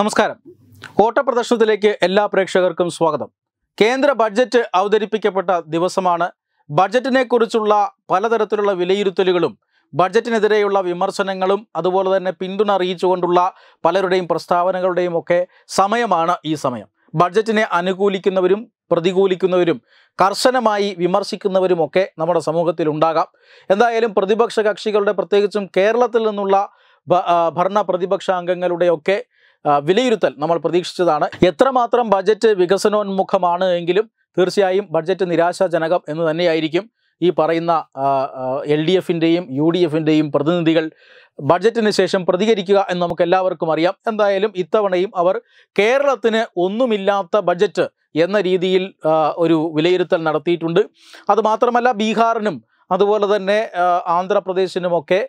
നമസ്കാരം. ഓട്ടപ്രദർശനത്തിലേക്ക് എല്ലാ പ്രേക്ഷകർക്കും സ്വാഗതം. കേന്ദ്ര ബഡ്ജറ്റ് അവതരിപ്പിക്കപ്പെട്ട ദിവസമാണ്. ബഡ്ജറ്റിനെ കുറിച്ചുള്ള പലതരത്തിലുള്ള വിലയിരുത്തലുകളും ബഡ്ജറ്റിനെതിരെയുള്ള വിമർശനങ്ങളും അതുപോലെ തന്നെ പിന്തുണ അറിയിച്ചുകൊണ്ടുള്ള പലരുടെയും പ്രസ്താവനകളുടെയും ഒക്കെ സമയമാണ് ഈ സമയം. ബഡ്ജറ്റിനെ അനുകൂലിക്കുന്നവരും പ്രതികൂലിക്കുന്നവരും കർശനമായി വിമർശിക്കുന്നവരുമൊക്കെ നമ്മുടെ സമൂഹത്തിൽ ഉണ്ടാകാം. എന്തായാലും പ്രതിപക്ഷ കക്ഷികളുടെ പ്രത്യേകിച്ചും കേരളത്തിൽ നിന്നുള്ള ഭരണ പ്രതിപക്ഷ അംഗങ്ങളുടെയൊക്കെ വിലയിരുത്തൽ നമ്മൾ പ്രതീക്ഷിച്ചതാണ്. എത്രമാത്രം ബജറ്റ് വികസനോന്മുഖമാണ് എങ്കിലും തീർച്ചയായും ബഡ്ജറ്റ് നിരാശാജനകം എന്ന് തന്നെയായിരിക്കും ഈ പറയുന്ന എൽ ഡി എഫിന്റെയും യു ഡി എഫിന്റെയും പ്രതിനിധികൾ ബഡ്ജറ്റിന് ശേഷം പ്രതികരിക്കുക എന്ന് നമുക്ക് എല്ലാവർക്കും അറിയാം. എന്തായാലും ഇത്തവണയും അവർ കേരളത്തിന് ഒന്നുമില്ലാത്ത ബഡ്ജറ്റ് എന്ന രീതിയിൽ ഒരു വിലയിരുത്തൽ നടത്തിയിട്ടുണ്ട്. അതുമാത്രമല്ല ബീഹാറിനും അതുപോലെ തന്നെ ആന്ധ്രാപ്രദേശിനുമൊക്കെ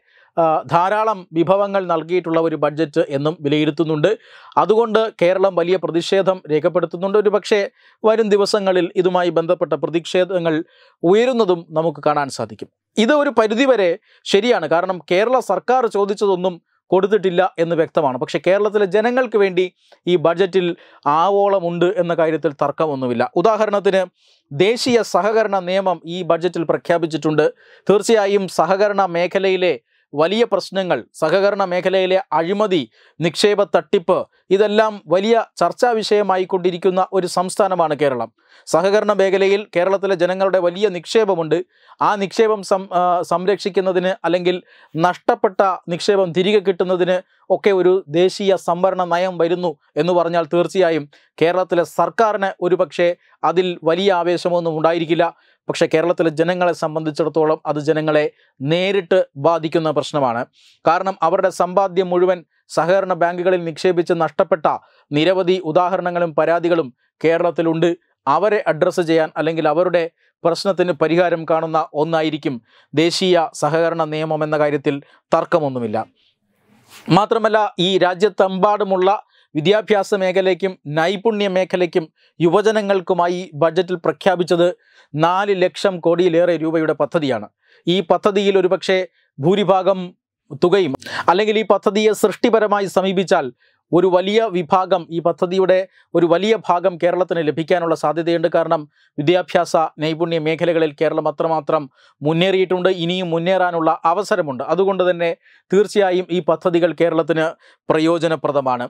ധാരാളം വിഭവങ്ങൾ നൽകിയിട്ടുള്ള ഒരു ബഡ്ജറ്റ് എന്നും വിലയിരുത്തുന്നുണ്ട്. അതുകൊണ്ട് കേരളം വലിയ പ്രതിഷേധം രേഖപ്പെടുത്തുന്നുണ്ട്. ഒരു പക്ഷേ വരും ദിവസങ്ങളിൽ ഇതുമായി ബന്ധപ്പെട്ട പ്രതിഷേധങ്ങൾ ഉയരുന്നതും നമുക്ക് കാണാൻ സാധിക്കും. ഇത് ഒരു പരിധിവരെ ശരിയാണ്. കാരണം കേരള സർക്കാർ ചോദിച്ചതൊന്നും കൊടുത്തിട്ടില്ല എന്ന് വ്യക്തമാണ്. പക്ഷെ കേരളത്തിലെ ജനങ്ങൾക്ക് വേണ്ടി ഈ ബഡ്ജറ്റിൽ ആവോളമുണ്ട് എന്ന കാര്യത്തിൽ തർക്കമൊന്നുമില്ല. ഉദാഹരണത്തിന് ദേശീയ സഹകരണ നിയമം ഈ ബഡ്ജറ്റിൽ പ്രഖ്യാപിച്ചിട്ടുണ്ട്. തീർച്ചയായും സഹകരണ മേഖലയിലെ വലിയ പ്രശ്നങ്ങൾ സഹകരണ മേഖലയിലെ അഴിമതി നിക്ഷേപ തട്ടിപ്പ് ഇതെല്ലാം വലിയ ചർച്ചാ വിഷയമായിക്കൊണ്ടിരിക്കുന്ന ഒരു സംസ്ഥാനമാണ് കേരളം. സഹകരണ മേഖലയിൽ കേരളത്തിലെ ജനങ്ങളുടെ വലിയ നിക്ഷേപമുണ്ട്. ആ നിക്ഷേപം സംരക്ഷിക്കുന്നതിന് അല്ലെങ്കിൽ നഷ്ടപ്പെട്ട നിക്ഷേപം തിരികെ കിട്ടുന്നതിന് ഒക്കെ ഒരു ദേശീയ സംവരണ നയം വരുന്നു എന്ന് പറഞ്ഞാൽ തീർച്ചയായും കേരളത്തിലെ സർക്കാരിന് ഒരുപക്ഷേ അതിൽ വലിയ ആവേശമൊന്നും ഉണ്ടായിരിക്കില്ല. പക്ഷേ കേരളത്തിലെ ജനങ്ങളെ സംബന്ധിച്ചിടത്തോളം അത് ജനങ്ങളെ നേരിട്ട് ബാധിക്കുന്ന പ്രശ്നമാണ്. കാരണം അവരുടെ സമ്പാദ്യം മുഴുവൻ സഹകരണ ബാങ്കുകളിൽ നിക്ഷേപിച്ച് നഷ്ടപ്പെട്ട നിരവധി ഉദാഹരണങ്ങളും പരാതികളും കേരളത്തിലുണ്ട്. അവരെ അഡ്രസ്സ് ചെയ്യാൻ അല്ലെങ്കിൽ അവരുടെ പ്രശ്നത്തിന് പരിഹാരം കാണുന്ന ഒന്നായിരിക്കും ദേശീയ സഹകരണ നിയമം എന്ന കാര്യത്തിൽ തർക്കമൊന്നുമില്ല. മാത്രമല്ല ഈ രാജ്യത്തെമ്പാടുമുള്ള വിദ്യാഭ്യാസ മേഖലയ്ക്കും നൈപുണ്യ മേഖലയ്ക്കും യുവജനങ്ങൾക്കുമായി ബഡ്ജറ്റിൽ പ്രഖ്യാപിച്ചത് നാല് ലക്ഷം കോടിയിലേറെ രൂപയുടെ പദ്ധതിയാണ്. ഈ പദ്ധതിയിൽ ഒരുപക്ഷെ ഭൂരിഭാഗം തുകയും അല്ലെങ്കിൽ ഈ പദ്ധതിയെ സൃഷ്ടിപരമായി സമീപിച്ചാൽ ഒരു വലിയ വിഭാഗം ഈ പദ്ധതിയുടെ ഒരു വലിയ ഭാഗം കേരളത്തിന് ലഭിക്കാനുള്ള സാധ്യതയുണ്ട്. കാരണം വിദ്യാഭ്യാസ നൈപുണ്യ മേഖലകളിൽ കേരളം അത്രമാത്രം മുന്നേറിയിട്ടുണ്ട്. ഇനിയും മുന്നേറാനുള്ള അവസരമുണ്ട്. അതുകൊണ്ട് തന്നെ തീർച്ചയായും ഈ പദ്ധതികൾ കേരളത്തിന് പ്രയോജനപ്രദമാണ്.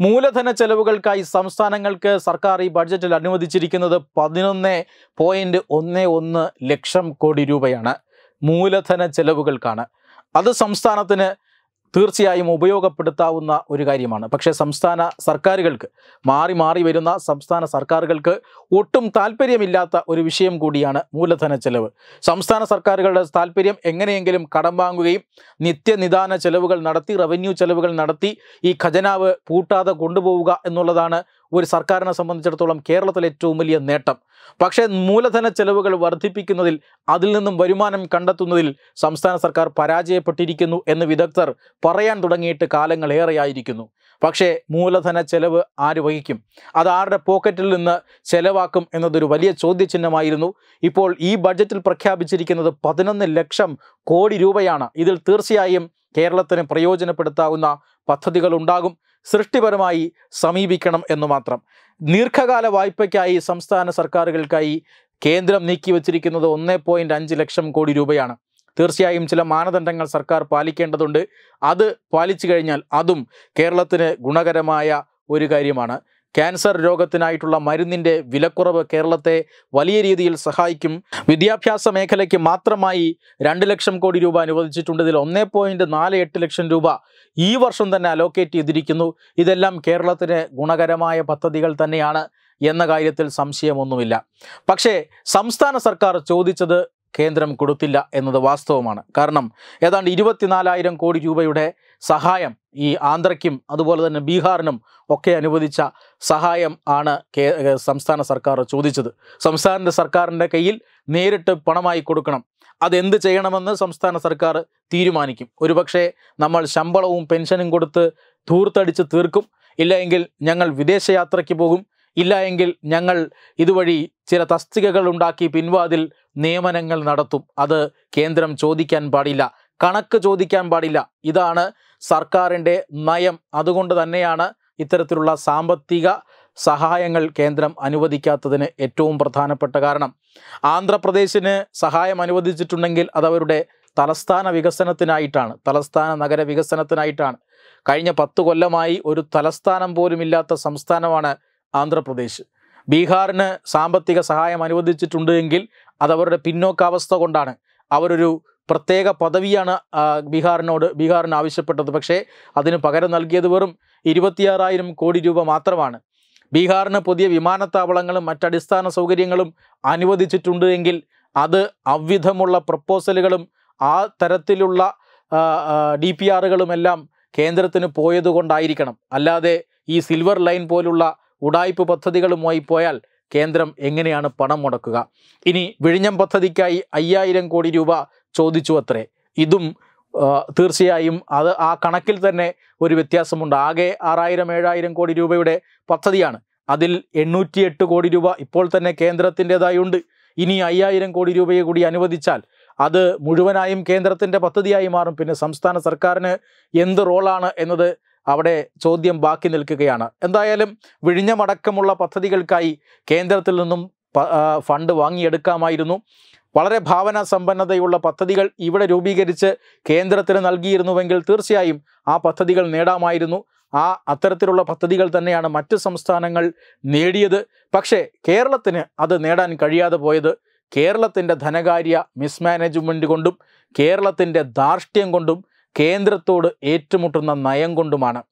മൂലധന ചെലവുകൾക്കായി സംസ്ഥാനങ്ങൾക്ക് സർക്കാർ ഈ ബഡ്ജറ്റിൽ അനുവദിച്ചിരിക്കുന്നത് പതിനൊന്ന് പോയിന്റ് ഒന്ന് ഒന്ന് ലക്ഷം കോടി രൂപയാണ്. മൂലധന ചെലവുകൾക്കാണ്. അത് സംസ്ഥാനത്തിന് തീർച്ചയായും ഉപയോഗപ്പെടുത്താവുന്ന ഒരു കാര്യമാണ്. പക്ഷേ സംസ്ഥാന സർക്കാരുകൾക്ക് മാറി മാറി വരുന്ന സംസ്ഥാന സർക്കാരുകൾക്ക് ഒട്ടും താല്പര്യമില്ലാത്ത ഒരു വിഷയം കൂടിയാണ് മൂലധന ചെലവ്. സംസ്ഥാന സർക്കാരുകളുടെ താല്പര്യം എങ്ങനെയെങ്കിലും കടം വാങ്ങുകയും നിത്യനിദാന ചെലവുകൾ നടത്തി റവന്യൂ ചെലവുകൾ നടത്തി ഈ ഖജനാവ് പൂട്ടാതെ കൊണ്ടുപോവുക എന്നുള്ളതാണ് ഒരു സർക്കാരിനെ സംബന്ധിച്ചിടത്തോളം കേരളത്തിലെ ഏറ്റവും വലിയ നേട്ടം. പക്ഷേ മൂലധന ചെലവുകൾ വർദ്ധിപ്പിക്കുന്നതിൽ അതിൽ നിന്നും വരുമാനം കണ്ടെത്തുന്നതിൽ സംസ്ഥാന സർക്കാർ പരാജയപ്പെട്ടിരിക്കുന്നു എന്ന് വിദഗ്ധർ പറയാൻ തുടങ്ങിയിട്ട് കാലങ്ങളേറെയായിരിക്കുന്നു. പക്ഷേ മൂലധന ചെലവ് ആര് വഹിക്കും? അത് ആരുടെ പോക്കറ്റിൽ നിന്ന് ചെലവാക്കും എന്നതൊരു വലിയ ചോദ്യചിഹ്നമായിരുന്നു. ഇപ്പോൾ ഈ ബഡ്ജറ്റിൽ പ്രഖ്യാപിച്ചിരിക്കുന്നത് പതിനൊന്ന് ലക്ഷം കോടി രൂപയാണ്. ഇതിൽ തീർച്ചയായും കേരളത്തിന് പ്രയോജനപ്പെടുത്താവുന്ന പദ്ധതികൾ ഉണ്ടാകും സൃഷ്ടിപരമായി സമീപിക്കണം എന്ന് മാത്രം. ദീർഘകാല വായ്പയ്ക്കായി സംസ്ഥാന സർക്കാരുകൾക്കായി കേന്ദ്രം നീക്കിവച്ചിരിക്കുന്നത് ഒന്നേ പോയിന്റ് അഞ്ച് ലക്ഷം കോടി രൂപയാണ്. തീർച്ചയായും ചില മാനദണ്ഡങ്ങൾ സർക്കാർ പാലിക്കേണ്ടതുണ്ട്. അത് പാലിച്ചു കഴിഞ്ഞാൽ അതും കേരളത്തിന് ഗുണകരമായ ഒരു കാര്യമാണ്. ക്യാൻസർ രോഗത്തിനായിട്ടുള്ള മരുന്നിന്റെ വിലക്കുറവ് കേരളത്തെ വലിയ രീതിയിൽ സഹായിക്കും. വിദ്യാഭ്യാസ മേഖലയ്ക്ക് മാത്രമായി രണ്ട് ലക്ഷം കോടി രൂപ അനുവദിച്ചിട്ടുണ്ട്. ഇതിൽ ഒന്നേ പോയിന്റ് നാല് എട്ട് ലക്ഷം രൂപ ഈ വർഷം തന്നെ അലോക്കേറ്റ് ചെയ്തിരിക്കുന്നു. ഇതെല്ലാം കേരളത്തിന് ഗുണകരമായ പദ്ധതികൾ തന്നെയാണ് എന്ന കാര്യത്തിൽ സംശയമൊന്നുമില്ല. പക്ഷേ സംസ്ഥാന സർക്കാർ ചോദിച്ചത് കേന്ദ്രം കൊടുത്തില്ല എന്നത് വാസ്തവമാണ്. കാരണം ഏതാണ്ട് ഇരുപത്തിനാലായിരം കോടി രൂപയുടെ സഹായം ഈ ആന്ധ്രയ്ക്കും അതുപോലെ തന്നെ ബീഹാറിനും ഒക്കെ അനുവദിച്ച സഹായം ആണ് കേ സംസ്ഥാന സർക്കാർ ചോദിച്ചത്. സംസ്ഥാന സർക്കാരിന്റെ കയ്യിൽ നേരിട്ട് പണമായി കൊടുക്കണം. അതെന്ത് ചെയ്യണമെന്ന് സംസ്ഥാന സർക്കാർ തീരുമാനിക്കും. ഒരുപക്ഷെ നമ്മൾ ശമ്പളവും പെൻഷനും കൊടുത്ത് ധൂർത്തടിച്ച് തീർക്കും. ഇല്ല എങ്കിൽ ഞങ്ങൾ വിദേശയാത്രയ്ക്ക് പോകും. ഇല്ല എങ്കിൽ ഞങ്ങൾ ഇതുവഴി ചില തസ്തികകൾ ഉണ്ടാക്കി പിൻവാതിൽ നിയമനങ്ങൾ നടത്തും. അത് കേന്ദ്രം ചോദിക്കാൻ പാടില്ല. കണക്ക് ചോദിക്കാൻ പാടില്ല. ഇതാണ് സർക്കാരിന്റെ നയം. അതുകൊണ്ട് തന്നെയാണ് ഇത്തരത്തിലുള്ള സാമ്പത്തിക സഹായങ്ങൾ കേന്ദ്രം അനുവദിക്കാത്തതിന് ഏറ്റവും പ്രധാനപ്പെട്ട കാരണം. ആന്ധ്രാപ്രദേശിന് സഹായം അനുവദിച്ചിട്ടുണ്ടെങ്കിൽ അതവരുടെ തലസ്ഥാന വികസനത്തിനായിട്ടാണ്. തലസ്ഥാന നഗര വികസനത്തിനായിട്ടാണ്. കഴിഞ്ഞ പത്ത് കൊല്ലമായി ഒരു തലസ്ഥാനം പോലുമില്ലാത്ത സംസ്ഥാനമാണ് ആന്ധ്രാപ്രദേശ്. ബീഹാറിന് സാമ്പത്തിക സഹായം അനുവദിച്ചിട്ടുണ്ട് എങ്കിൽ അതവരുടെ പിന്നോക്കാവസ്ഥ കൊണ്ടാണ്. അവരൊരു പ്രത്യേക പദവിയാണ് ബീഹാറിനോട് ബീഹാറിന് ആവശ്യപ്പെട്ടത്. പക്ഷേ അതിന് പകരം നൽകിയത് വെറും ഇരുപത്തിയാറായിരം കോടി രൂപ മാത്രമാണ്. ബീഹാറിന് പുതിയ വിമാനത്താവളങ്ങളും മറ്റടിസ്ഥാന സൗകര്യങ്ങളും അനുവദിച്ചിട്ടുണ്ട് എങ്കിൽ അത് അവിധമുള്ള പ്രപ്പോസലുകളും ആ തരത്തിലുള്ള ഡി പി ആറുകളുമെല്ലാം കേന്ദ്രത്തിന് പോയതുകൊണ്ടായിരിക്കണം. അല്ലാതെ ഈ സിൽവർ ലൈൻ പോലുള്ള ഉടായ്പ പദ്ധതികളുമായി പോയാൽ കേന്ദ്രം എങ്ങനെയാണ് പണം മുടക്കുക? ഇനി വിഴിഞ്ഞം പദ്ധതിക്കായി അയ്യായിരം കോടി രൂപ ചോദിച്ചു അത്രേ. ഇതും തീർച്ചയായും അത് ആ കണക്കിൽ തന്നെ ഒരു വ്യത്യാസമുണ്ട്. ആകെ ആറായിരം ഏഴായിരം കോടി രൂപയുടെ പദ്ധതിയാണ്. അതിൽ എണ്ണൂറ്റിയെട്ട് കോടി രൂപ ഇപ്പോൾ തന്നെ കേന്ദ്രത്തിന്റെതായുണ്ട്. ഇനി അയ്യായിരം കോടി രൂപയെ കൂടി അനുവദിച്ചാൽ അത് മുഴുവനായും കേന്ദ്രത്തിന്റെ പദ്ധതിയായി മാറും. പിന്നെ സംസ്ഥാന സർക്കാരിന് എന്ത് റോളാണ് എന്നത് അവിടെ ചോദ്യം ബാക്കി നിൽക്കുകയാണ്. എന്തായാലും വിഴിഞ്ഞമടക്കമുള്ള പദ്ധതികൾക്കായി കേന്ദ്രത്തിൽ നിന്നും ഫണ്ട് വാങ്ങിയെടുക്കാമായിരുന്നു. വളരെ ഭാവന സമ്പന്നതയുള്ള പദ്ധതികൾ ഇവിടെ രൂപീകരിച്ച് കേന്ദ്രത്തിന് നൽകിയിരുന്നുവെങ്കിൽ തീർച്ചയായും ആ പദ്ധതികൾ നേടാമായിരുന്നു. ആ അത്തരത്തിലുള്ള പദ്ധതികൾ തന്നെയാണ് മറ്റ് സംസ്ഥാനങ്ങൾ നേടിയത്. പക്ഷേ കേരളത്തിന് അത് നേടാൻ കഴിയാതെ പോയത് കേരളത്തിന്റെ ധനകാര്യ മിസ്മാനേജ്മെന്റ് കൊണ്ടും കേരളത്തിന്റെ ധാർഷ്ട്യം കൊണ്ടും കേന്ദ്രത്തോട് ഏറ്റുമുട്ടുന്ന നയം കൊണ്ടുമാണ്.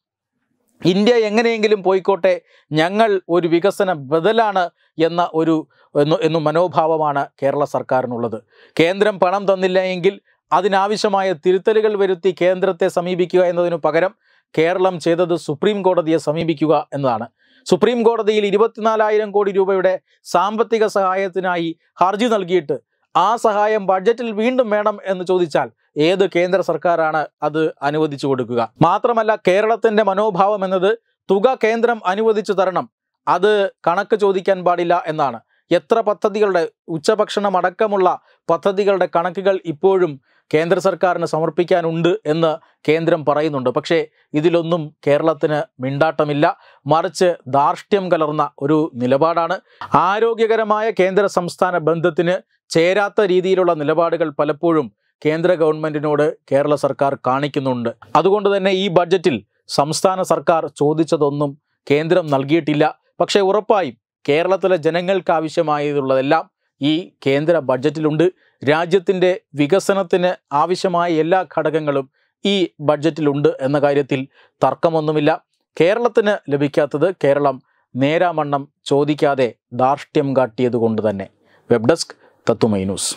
ഇന്ത്യ എങ്ങനെയെങ്കിലും പോയിക്കോട്ടെ ഞങ്ങൾ ഒരു വികസന ബദലാണ് എന്ന ഒരു എന്ന് മനോഭാവമാണ് കേരള സർക്കാരിനുള്ളത്. കേന്ദ്രം പണം തന്നില്ല എങ്കിൽ അതിനാവശ്യമായ തിരുത്തലുകൾ വരുത്തി കേന്ദ്രത്തെ സമീപിക്കുക എന്നതിനു പകരം കേരളം ചെയ്തത് സുപ്രീം കോടതിയെ സമീപിക്കുക എന്നതാണ്. സുപ്രീം കോടതിയിൽ ഇരുപത്തിനാലായിരം കോടി രൂപയുടെ സാമ്പത്തിക സഹായത്തിനായി ഹർജി നൽകിയിട്ട് ആ സഹായം ബഡ്ജറ്റിൽ വീണ്ടും വേണം എന്ന് ചോദിച്ചാൽ ഏത് കേന്ദ്ര സർക്കാരാണ് അത് അനുവദിച്ചു കൊടുക്കുക? മാത്രമല്ല കേരളത്തിന്റെ മനോഭാവം എന്നത് തുക കേന്ദ്രം അനുവദിച്ചു തരണം. അത് കണക്ക് ചോദിക്കാൻ പാടില്ല എന്നാണ്. എത്ര പദ്ധതികളുടെ ഉച്ചഭക്ഷണം അടക്കമുള്ള പദ്ധതികളുടെ കണക്കുകൾ ഇപ്പോഴും കേന്ദ്ര സർക്കാരിന് സമർപ്പിക്കാനുണ്ട് എന്ന് കേന്ദ്രം പറയുന്നുണ്ട്. പക്ഷേ ഇതിലൊന്നും കേരളത്തിന് മിണ്ടാട്ടമില്ല. മറിച്ച് ധാർഷ്ട്യം കലർന്ന ഒരു നിലപാടാണ്. ആരോഗ്യകരമായ കേന്ദ്ര സംസ്ഥാന ബന്ധത്തിന് ചേരാത്ത രീതിയിലുള്ള നിലപാടുകൾ പലപ്പോഴും കേന്ദ്ര ഗവൺമെന്റിനോട് കേരള സർക്കാർ കാണിക്കുന്നുണ്ട്. അതുകൊണ്ട് തന്നെ ഈ ബഡ്ജറ്റിൽ സംസ്ഥാന സർക്കാർ ചോദിച്ചതൊന്നും കേന്ദ്രം നൽകിയിട്ടില്ല. പക്ഷേ ഉറപ്പായും കേരളത്തിലെ ജനങ്ങൾക്ക് ആവശ്യമായതുള്ളതെല്ലാം ഈ കേന്ദ്ര ബഡ്ജറ്റിലുണ്ട്. രാജ്യത്തിന്റെ വികസനത്തിന് ആവശ്യമായ എല്ലാ ഘടകങ്ങളും ഈ ബഡ്ജറ്റിലുണ്ട് എന്ന കാര്യത്തിൽ തർക്കമൊന്നുമില്ല. കേരളത്തിന് ലഭിക്കാത്തത് കേരളം നേരാമണ്ണം ചോദിക്കാതെ ധാർഷ്ട്യം കാട്ടിയത് കൊണ്ട് തന്നെ. വെബ് ഡെസ്ക് തത്തുമൈ news.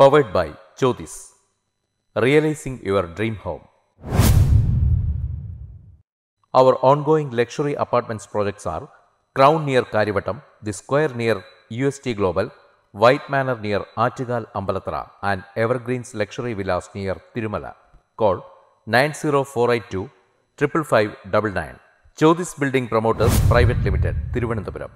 By Jyotis. Realizing your dream home. Our ongoing luxury apartments projects are Crown near Karivatam, The Square near UST Global, White Manor near Achigal Ambalatra, and Evergreens Luxury Villas near Tirumala. Call 90482 55599. Jyotis Building Promoters Private Limited, Thiruvananthapuram.